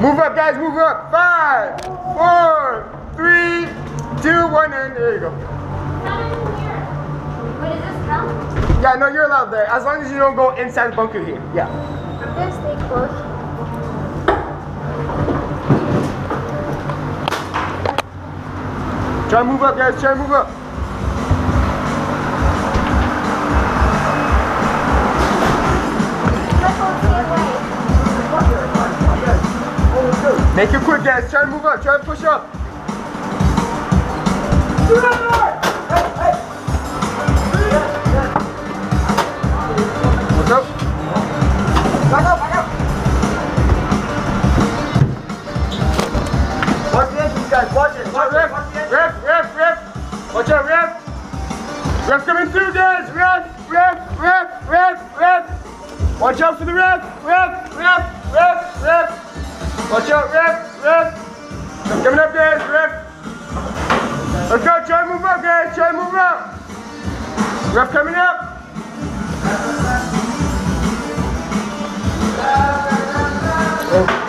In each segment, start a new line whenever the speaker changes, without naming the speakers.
Move up, guys, move up. Five, four, three, two, one, and there you go.
Wait, does this count?
Yeah, no, you're allowed there. As long as you don't go inside the bunker here. Yeah.
I'm gonna stay close.
Try to move up, guys. Try to move up. Make it quick, guys. Try to move up. Try to push up. What's up? Back up. Watch the guys. Watch it. Watch ref, ref, ref. Watch out, ref. Ref coming through, guys. Ref, ref, ref, ref, ref. Watch out for the ref. Watch out, ref, ref. I'm coming up, guys, ref. Let's go, try to move up, guys, try to move up. Ref coming up. Ref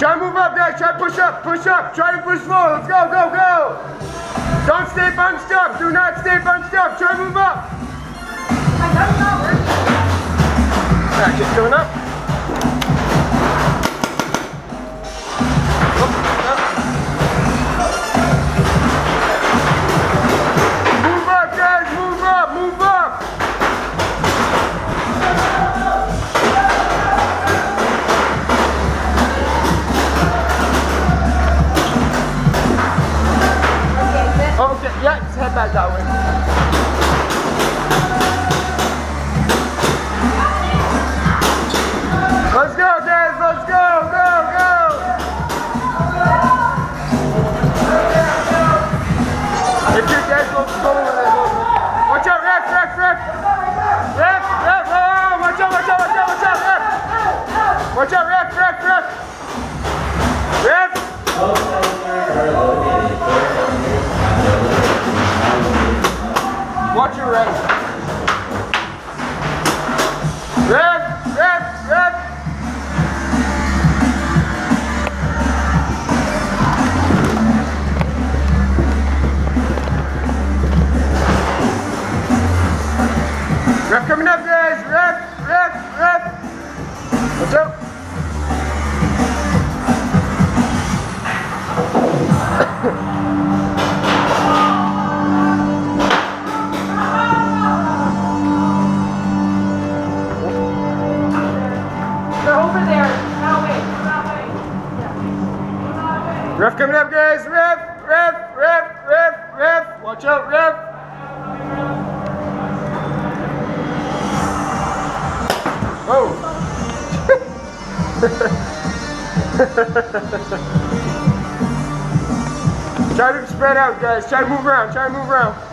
Try to move up, guys. Try to push up, push up. Try to push forward. Let's go, go, go. Don't stay bunched up. Do not stay bunched up. Try to move up. Alright, just going up.
They're over there. That way. That way. That way.
Ref coming up, guys. Ref, ref, ref, ref, ref. Watch out, ref. Try to spread out, guys. Try to move around. Try to move around.